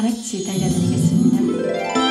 다 같이 달려드리겠습니다.